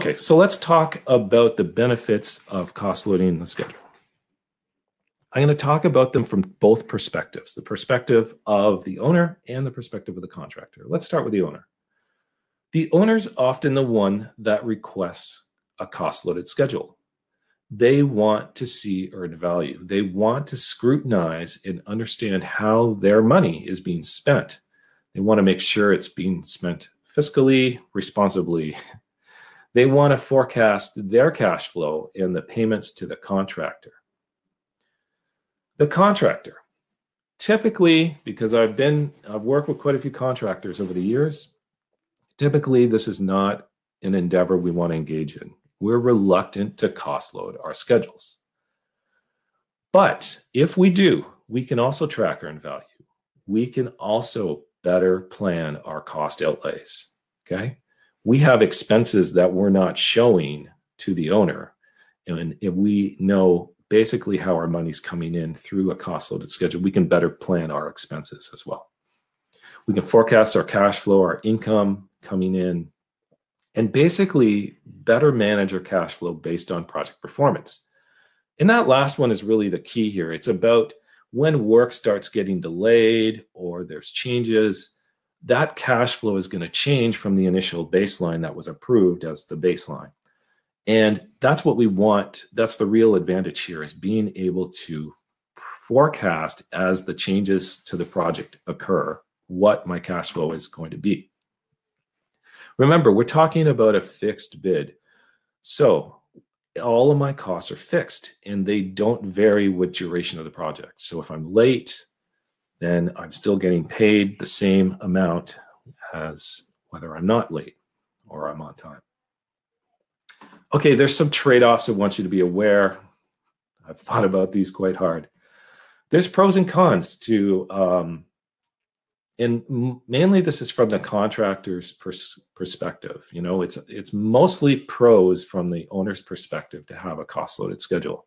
Okay, so let's talk about the benefits of cost loading the schedule. I'm going to talk about them from both perspectives, the perspective of the owner and the perspective of the contractor. Let's start with the owner. The owner is often the one that requests a cost loaded schedule. They want to see earned value. They want to scrutinize and understand how their money is being spent. They want to make sure it's being spent fiscally, responsibly. They want to forecast their cash flow and the payments to the contractor. The contractor, typically, because I've been, I've worked with quite a few contractors over the years, typically this is not an endeavor we want to engage in. We're reluctant to cost load our schedules. But if we do, we can also track earned value. We can also better plan our cost outlays. Okay. We have expenses that we're not showing to the owner. And if we know basically how our money's coming in through a cost loaded schedule, we can better plan our expenses as well. We can forecast our cash flow, our income coming in, and basically better manage our cash flow based on project performance. And that last one is really the key here. It's about when work starts getting delayed or there's changes, that cash flow is going to change from the initial baseline that was approved as the baseline. And that's what we want. That's the real advantage here is being able to forecast as the changes to the project occur what my cash flow is going to be. Remember, we're talking about a fixed bid. So all of my costs are fixed and they don't vary with duration of the project. So if I'm late, then I'm still getting paid the same amount as whether I'm not late or I'm on time. Okay, there's some trade-offs I want you to be aware. I've thought about these quite hard. There's pros and cons to, um, and mainly this is from the contractor's pers perspective. You know, it's it's mostly pros from the owner's perspective to have a cost-loaded schedule,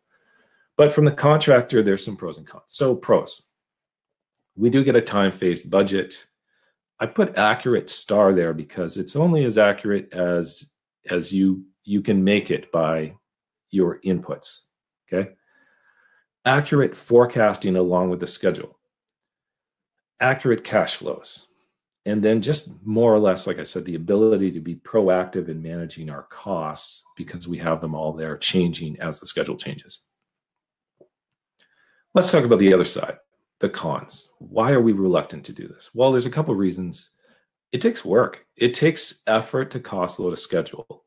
but from the contractor, there's some pros and cons. So pros we do get a time-phased budget. I put accurate star there because it's only as accurate as as you you can make it by your inputs. Okay. Accurate forecasting along with the schedule. Accurate cash flows. And then just more or less, like I said, the ability to be proactive in managing our costs because we have them all there changing as the schedule changes. Let's talk about the other side the cons. Why are we reluctant to do this? Well, there's a couple of reasons. It takes work. It takes effort to cost load a schedule.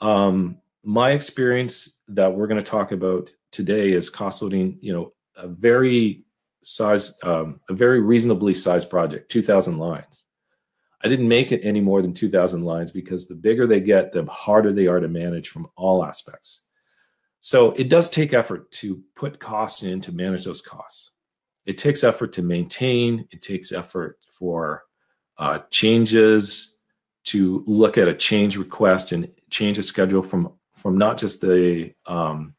Um, my experience that we're going to talk about today is cost loading. You know, a very size, um, a very reasonably sized project, 2,000 lines. I didn't make it any more than 2,000 lines because the bigger they get, the harder they are to manage from all aspects. So it does take effort to put costs in to manage those costs it takes effort to maintain. It takes effort for uh, changes to look at a change request and change a schedule from from not just the um,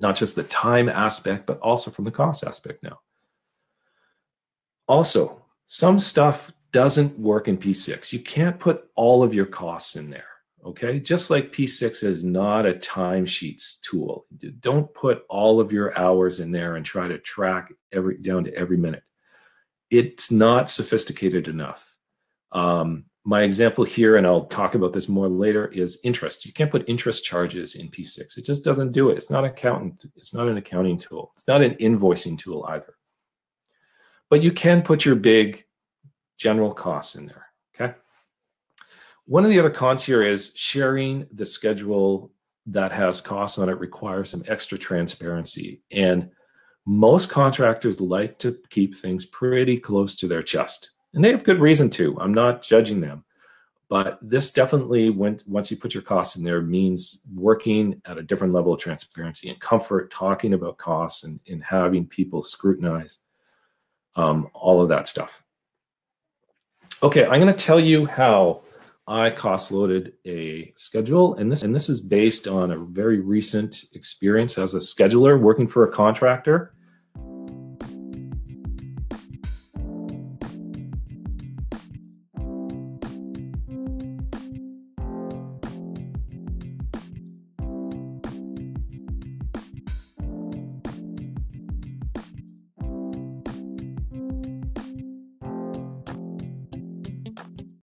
not just the time aspect, but also from the cost aspect now. Also, some stuff doesn't work in P6. You can't put all of your costs in there. Okay, just like P6 is not a timesheets tool. Don't put all of your hours in there and try to track every down to every minute. It's not sophisticated enough. Um, my example here, and I'll talk about this more later, is interest. You can't put interest charges in P6. It just doesn't do it. It's not accountant. It's not an accounting tool. It's not an invoicing tool either. But you can put your big general costs in there. One of the other cons here is sharing the schedule that has costs on it requires some extra transparency. And most contractors like to keep things pretty close to their chest. And they have good reason to. I'm not judging them. But this definitely, went, once you put your costs in there, means working at a different level of transparency and comfort, talking about costs and, and having people scrutinize um, all of that stuff. Okay, I'm going to tell you how I cost loaded a schedule, and this and this is based on a very recent experience as a scheduler working for a contractor.